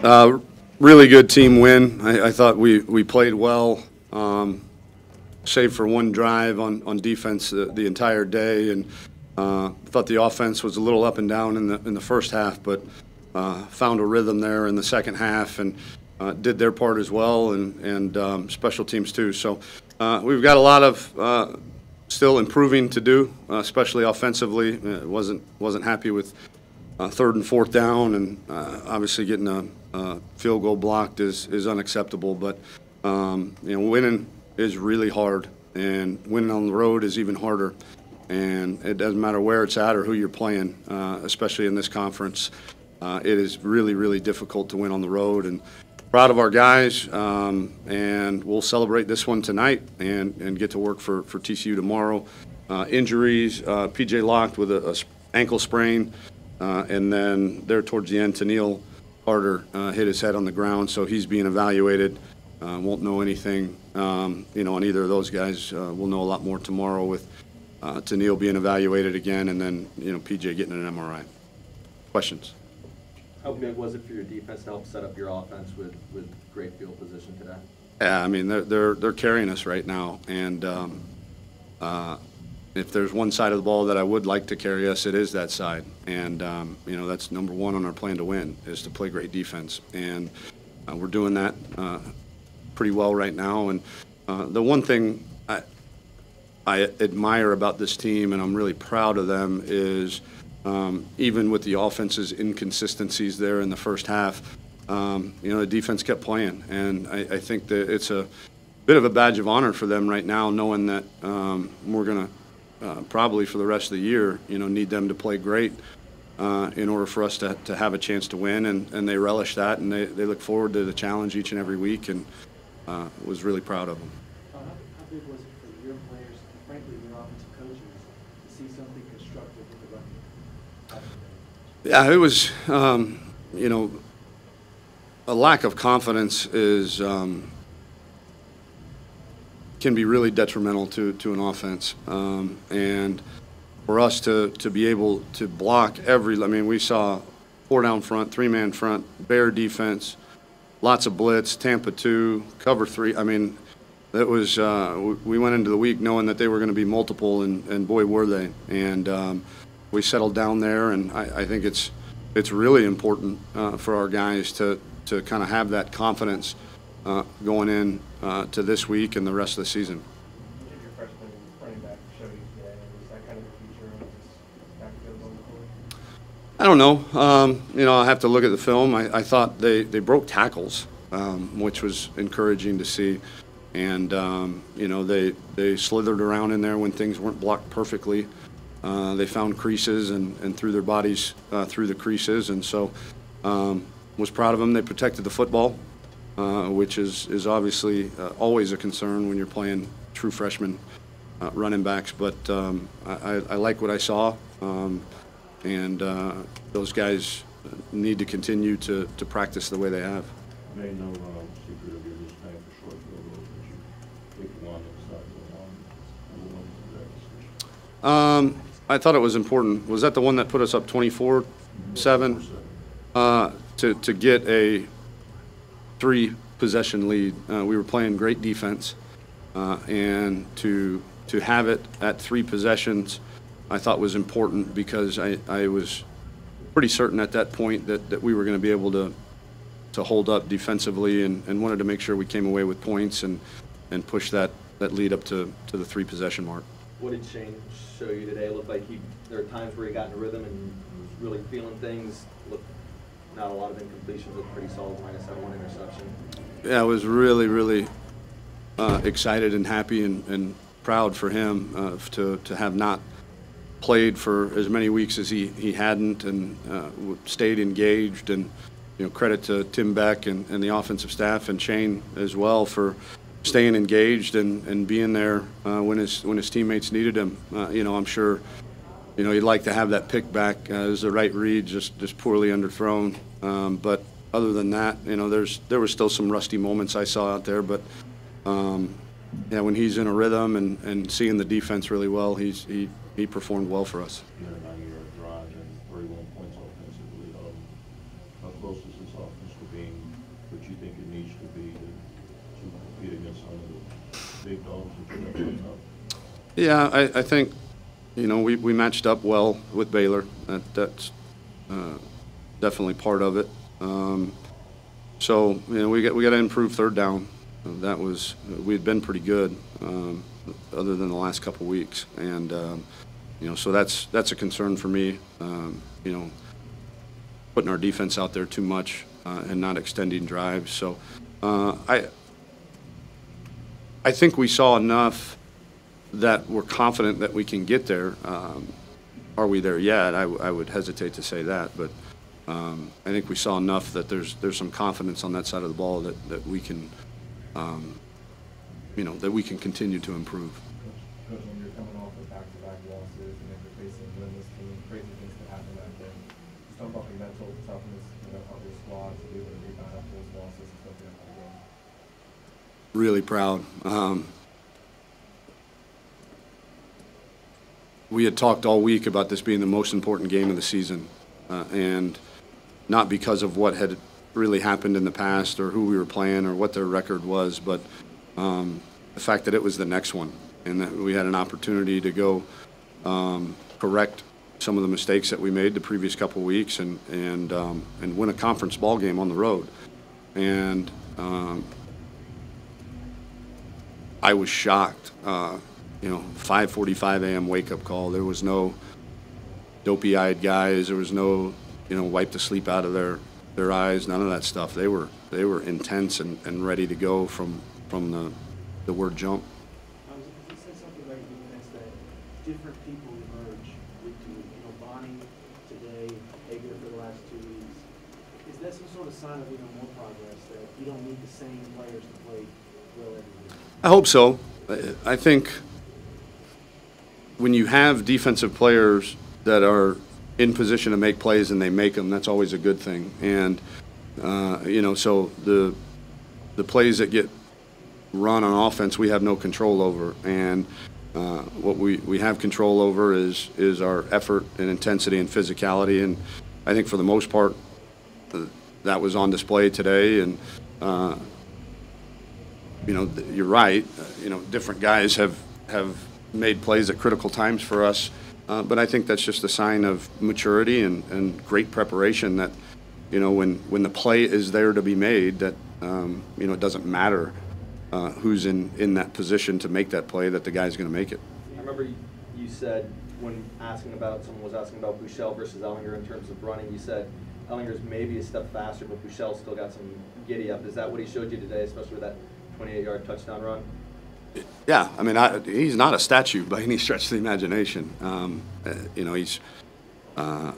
Uh, Really good team win. I, I thought we, we played well, um, save for one drive on, on defense the, the entire day. And uh, thought the offense was a little up and down in the, in the first half, but uh, found a rhythm there in the second half and uh, did their part as well, and, and um, special teams too. So uh, we've got a lot of uh, still improving to do, uh, especially offensively. Wasn't wasn't happy with uh, third and fourth down, and uh, obviously getting a, a field goal blocked is is unacceptable. But um, you know, winning is really hard, and winning on the road is even harder. And it doesn't matter where it's at or who you're playing, uh, especially in this conference. Uh, it is really, really difficult to win on the road, and proud of our guys. Um, and we'll celebrate this one tonight and, and get to work for, for TCU tomorrow. Uh, injuries: uh, PJ Locke with a, a ankle sprain. Uh, and then there towards the end, Toneil Carter uh, hit his head on the ground, so he's being evaluated. Uh, won't know anything, um, you know, on either of those guys. Uh, we'll know a lot more tomorrow with uh, Tennille being evaluated again, and then you know PJ getting an MRI. Questions? How big was it for your defense to help set up your offense with, with great field position today? Yeah, I mean they're they're they're carrying us right now, and um, uh, if there's one side of the ball that I would like to carry us, it is that side. And, um, you know, that's number one on our plan to win, is to play great defense. And uh, we're doing that uh, pretty well right now. And uh, the one thing I, I admire about this team, and I'm really proud of them, is um, even with the offense's inconsistencies there in the first half, um, you know, the defense kept playing. And I, I think that it's a bit of a badge of honor for them right now, knowing that um, we're going to uh, probably for the rest of the year, you know, need them to play great uh, in order for us to, to have a chance to win. And, and they relish that, and they, they look forward to the challenge each and every week, and uh, was really proud of them. Uh, How how big was it for your players, and frankly, your offensive coaches, to see something constructive with the run? Yeah, it was, um, you know, a lack of confidence is um, can be really detrimental to, to an offense. Um, and for us to, to be able to block every, I mean, we saw four down front, three man front, bear defense, lots of blitz, Tampa two, cover three. I mean, that was, uh, we- we went into the week knowing that they were going to be multiple, and, and boy, were they. And um, we settled down there, and I, I think it's, it's really important uh, for our guys to, to kind of have that confidence uh, going in uh, to this week and the rest of the season. What did your freshman running back show you today? Was that kind of the future of this backfield going forward? I don't know. Um, you know, I have to look at the film. I, I thought they, they broke tackles, um, which was encouraging to see. And, um, you know, they, they slithered around in there when things weren't blocked perfectly. Uh, they found creases and, and threw their bodies uh, through the creases. And so um, was proud of them. They protected the football, which is, is obviously uh, always a concern when you're playing true freshman uh, running backs. But um, I, I, like what I saw. Um, and uh, those guys need to continue to, to practice the way they have. Made no uh, secret of your disdain for short field goals, but you picked one that's not the one, the one for that decision. Um, I thought it was important. Was that the one that put us up 24 7? Uh, to, to get a three possession lead. Uh, we were playing great defense. Uh, and to, to have it at three possessions, I thought was important because I, I was pretty certain at that point that, that we were going to be able to, to hold up defensively and, and wanted to make sure we came away with points and, and push that, that lead up to, to the three possession mark. What did Shane show you today? It looked like he, there are times where he got in a rhythm and was really feeling things. Looked not a lot of incompletions, looked pretty solid, minus that one interception. Yeah, I was really, really uh, excited and happy and, and proud for him uh, to, to have not played for as many weeks as he, he hadn't and uh, stayed engaged. And, you know, credit to Tim Beck and, and the offensive staff and Shane as well for staying engaged and, and being there uh, when, his, when his teammates needed him. Uh, you know, I'm sure you know, you'd like to have that pick back. Uh, it was the right read, just just poorly underthrown. Um, but other than that, you know, there's there were still some rusty moments I saw out there, but um, yeah, when he's in a rhythm and, and seeing the defense really well, he's he, he performed well for us. Yeah, I, I, think, you know, we, we matched up well with Baylor. That, that's uh, definitely part of it. Um, So, you know, we got, we got to improve third down. That was, we had been pretty good, um, other than the last couple weeks. And, um, you know, so that's, that's a concern for me, um, you know, putting our defense out there too much uh, and not extending drives. So uh, I, I think we saw enough that we're confident that we can get there. Um, Are we there yet? I, I would hesitate to say that, but um, I think we saw enough that there's, there's some confidence on that side of the ball that, that we can, um, you know, that we can continue to improve. Coach, when you're coming off of back-to-back losses and then you're facing winless team, crazy things can happen that day. Just talk about the mental toughness, you know, of your squad to be able to rebound after those losses and stuff like that. really proud. Um, we had talked all week about this being the most important game of the season, uh, and not because of what had really happened in the past or who we were playing or what their record was, but um, the fact that it was the next one and that we had an opportunity to go um, correct some of the mistakes that we made the previous couple weeks and and um, and win a conference ball game on the road. And um, I was shocked. Uh, you know, 5:45 a.m. wake-up call. There was no dopey-eyed guys. There was no, you know, wipe the sleep out of their their eyes. None of that stuff. They were they were intense and, and ready to go from from the the word jump. Um, you said something about defense that different people emerge with you, know, Bonnie today, Hager for the last two weeks. Is that some sort of sign of, you know, more progress, that you don't need the same players to play well every? I hope so. I I think when you have defensive players that are in position to make plays and they make them, that's always a good thing. And, uh, you know, so the, the plays that get run on offense, we have no control over. And uh, what we, we have control over is, is our effort and intensity and physicality. And I think for the most part, that was on display today. And, uh, you know, you're right. Uh, You know, different guys have, have made plays at critical times for us. Uh, But I think that's just a sign of maturity and, and great preparation that, you know, when, when the play is there to be made, that, um, you know, it doesn't matter uh, who's in, in that position to make that play, that the guy's going to make it. I remember you- said, when asking about, someone was asking about Buechele versus Ehlinger in terms of running, you said Ehlinger's maybe a step faster, but Buechele's still got some giddy up. Is that what he showed you today, especially with that 28-yard touchdown run? Yeah, I mean, I, he's not a statue by any stretch of the imagination. Um, uh, you know, he's uh,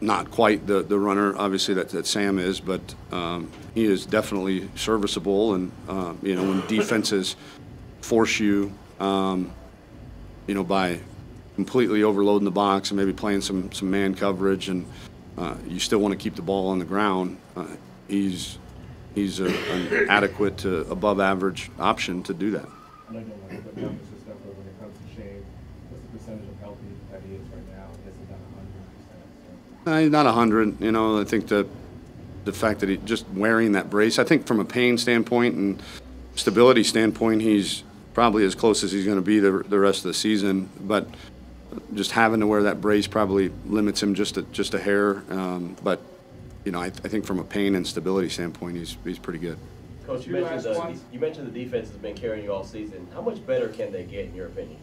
not quite the, the runner, obviously, that, that Sam is, but um, he is definitely serviceable. And, uh, you know, when defenses force you, um, you know, by completely overloading the box and maybe playing some, some man coverage, and uh, you still want to keep the ball on the ground, uh, he's, he's a, an adequate to above average option to do that. I know you don't like but numbers and stuff, but when it comes to Shane, what's the percentage of healthy that he is right now? Is it not a hundred? Uh, he's not hundred, you know. I think that the fact that he just wearing that brace, I think from a pain standpoint and stability standpoint, he's probably as close as he's going to be the, the rest of the season. But just having to wear that brace probably limits him just a, just a hair. Um, but you know, I, I think from a pain and stability standpoint, he's he's pretty good. Coach, you You mentioned the, you mentioned the defense has been carrying you all season. How much better can they get, in your opinion?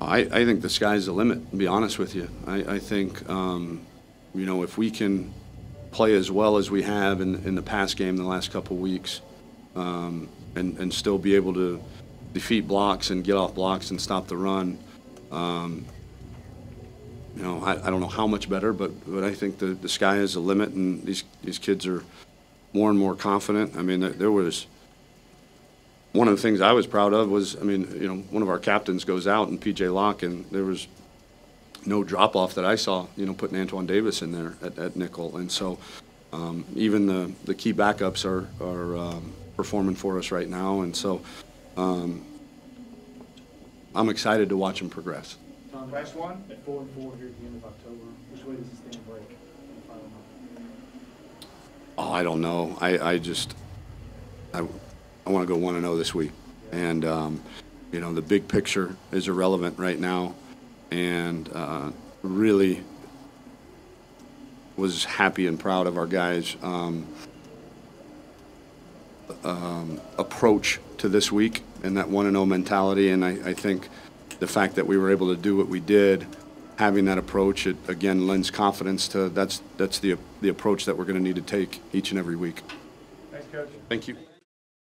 I, I think the sky's the limit, to be honest with you. I, I think, um, you know, if we can play as well as we have in, in the past game the last couple of weeks, um, and, and still be able to defeat blocks and get off blocks and stop the run, um, you know, I, I don't know how much better, but, but I think the, the sky is the limit, and these, these kids are more and more confident. I mean, there, there was, one of the things I was proud of was, I mean, you know, one of our captains goes out and PJ Locke, and there was no drop off that I saw, you know, putting Antwuan Davis in there at, at nickel. And so um, even the, the key backups are, are um, performing for us right now. And so um, I'm excited to watch them progress. Tom, Last one? At four and four here at the end of October, which way does this thing break in the final month? Oh, I don't know. I, I just, I, I want to go 1 and 0 this week. Yeah. And, um, you know, the big picture is irrelevant right now. And uh, really was happy and proud of our guys' um, um, approach to this week and that one and oh mentality. And I, I think the fact that we were able to do what we did, having that approach, it again lends confidence to that's that's the the approach that we're going to need to take each and every week. Thanks, Coach. Thank you.